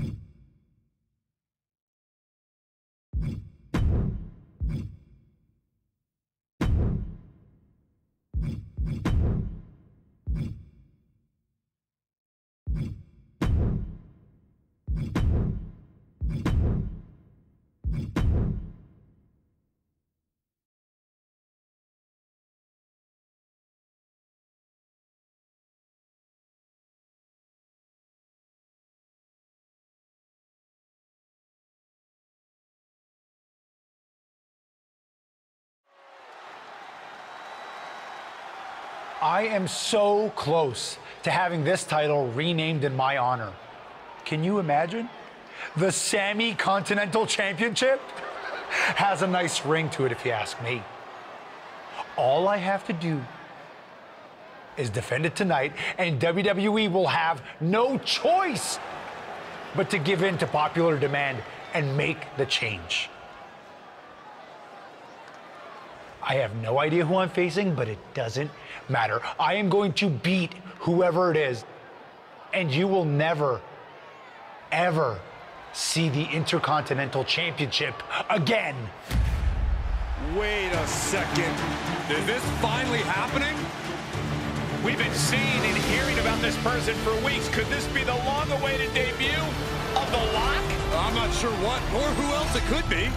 Mm-hmm. I am so close to having this title renamed in my honor. Can you imagine? The Sami Continental Championship has a nice ring to it, if you ask me. All I have to do is defend it tonight, and WWE will have no choice but to give in to popular demand and make the change. I have no idea who I'm facing, but it doesn't matter. I am going to beat whoever it is, and you will never, ever see the Intercontinental Championship again. Wait a second. Is this finally happening? We've been seeing and hearing about this person for weeks. Could this be the long-awaited debut of The Lock? I'm not sure what or who else it could be.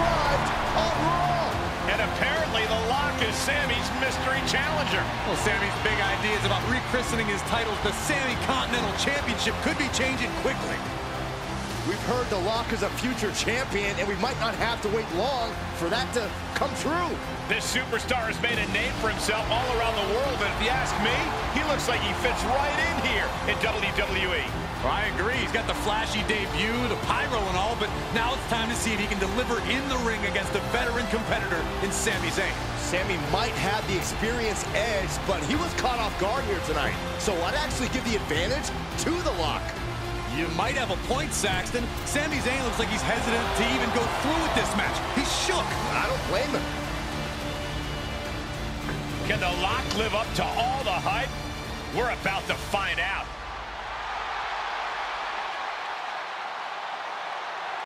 Arrived on Raw. And apparently The Lock is Sami's mystery challenger. Well, Sami's big ideas about rechristening his titles the Sami Continental Championship could be changing quickly. We've heard The Lock is a future champion, and we might not have to wait long for that to come true. This superstar has made a name for himself all around the world, and if you ask me, he looks like he fits right in here in WWE. I agree. He's got the flashy debut, the pyro and all, but now it's time to see if he can deliver in the ring against a veteran competitor in Sami Zayn. Sami might have the experience edge, but he was caught off guard here tonight. So I'd actually give the advantage to The Lock. You might have a point, Saxton. Sami Zayn looks like he's hesitant to even go through with this match. He's shook. I don't blame him. Can The Lock live up to all the hype? We're about to find out.